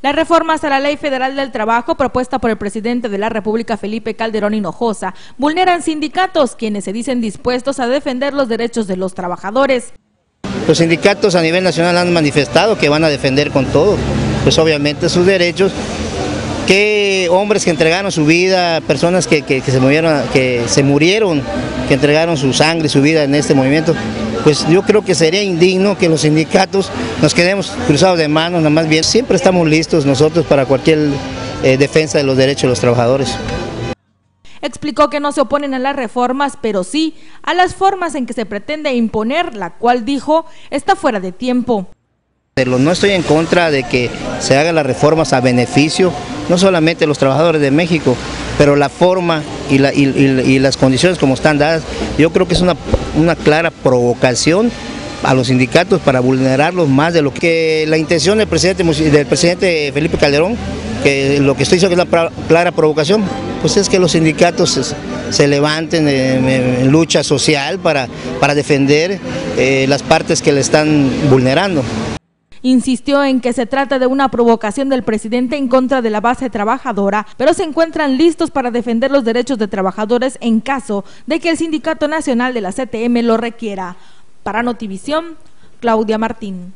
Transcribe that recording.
Las reformas a la Ley Federal del Trabajo propuesta por el presidente de la República Felipe Calderón Hinojosa vulneran sindicatos quienes se dicen dispuestos a defender los derechos de los trabajadores. Los sindicatos a nivel nacional han manifestado que van a defender con todo, pues obviamente sus derechos, que hombres que entregaron su vida, personas que, se, movieron, que se murieron, que entregaron su sangre, y su vida en este movimiento, pues yo creo que sería indigno que los sindicatos nos quedemos cruzados de manos, nada más bien. Siempre estamos listos nosotros para cualquier eh, defensa de los derechos de los trabajadores. Explicó que no se oponen a las reformas, pero sí a las formas en que se pretende imponer, la cual dijo está fuera de tiempo. No estoy en contra de que se hagan las reformas a beneficio, no solamente de los trabajadores de México, pero la forma y, y las condiciones como están dadas, yo creo que es una una clara provocación a los sindicatos para vulnerarlos más de lo que la intención del presidente, del presidente Felipe Calderón, que lo que estoy diciendo es una clara provocación, pues es que los sindicatos se, levanten en, lucha social para, para defender eh, las partes que le están vulnerando. Insistió en que se trata de una provocación del presidente en contra de la base trabajadora, pero se encuentran listos para defender los derechos de trabajadores en caso de que el Sindicato Nacional de la CTM lo requiera. Para Notivisión, Claudia Martín.